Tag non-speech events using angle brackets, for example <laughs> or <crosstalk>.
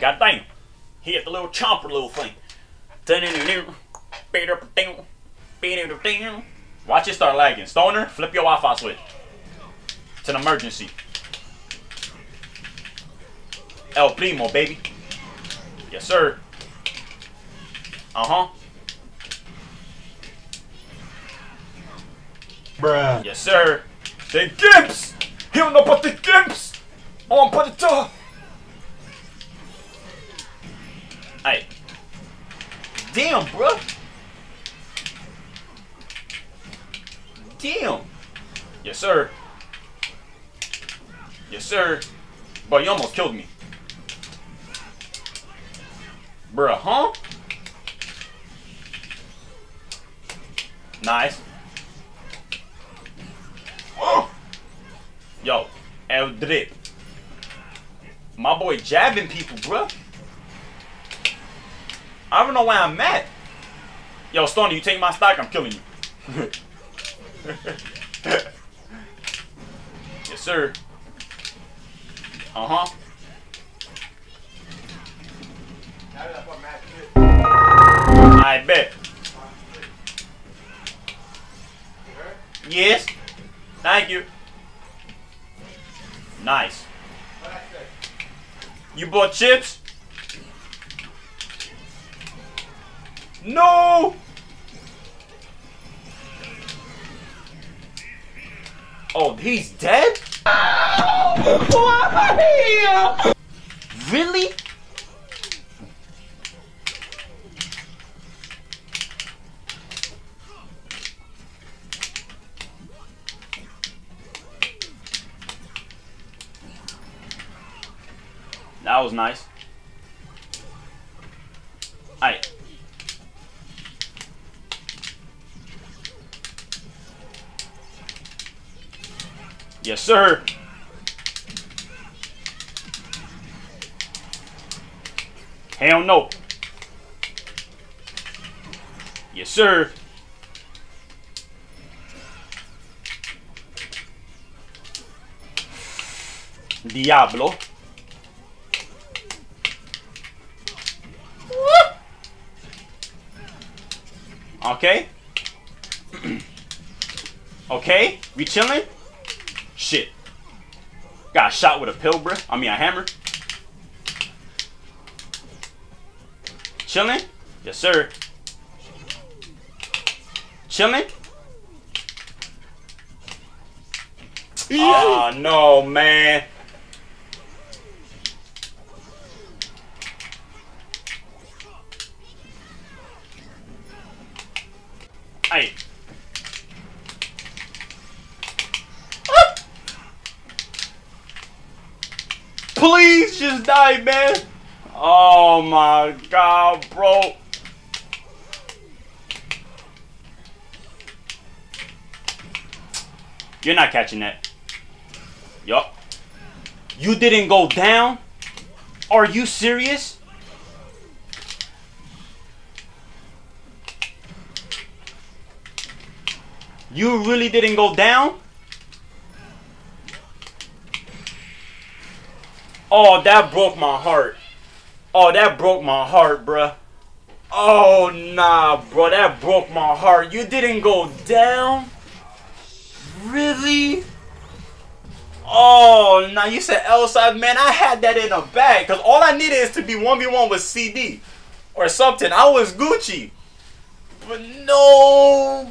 God damn. He hit the little chomper little thing. Watch it start lagging. Stoner, flip your Wi-Fi switch. It's an emergency. El Primo, baby. Yes, sir. Uh-huh. Bruh. Yes, sir. The Gimps! He don't know about the Gimps! On put Damn, bro. Damn. Yes, sir. Yes, sir. Bro, you almost killed me. Bruh, huh? Nice. Oh. Yo, El Drip. My boy jabbing people, bruh. I don't know where I'm at. Yo, Stony, you take my stock, I'm killing you. <laughs> yes, sir. Uh-huh. I bet. Yes. Thank you. Nice. You bought chips? No! Oh, he's dead? really? That was nice. Alright. Yes, sir. Hell no. Yes, sir. Diablo. Okay. <clears throat> okay, we chilling? Shit. Got shot with a pill, bruh. I mean, a hammer. Chilling? Yes, sir. Chilling? Oh, no, man. Hey. Please just die, man. Oh my god, bro. You're not catching that. Yup. You didn't go down? Are you serious? You really didn't go down? Oh, that broke my heart. Oh, that broke my heart, bruh. Oh, nah, bro. That broke my heart. You didn't go down? Really? Oh, nah. You said L-side. Man, I had that in a bag. Because all I needed is to be 1v1 with CD. Or something. I was Gucci. But no,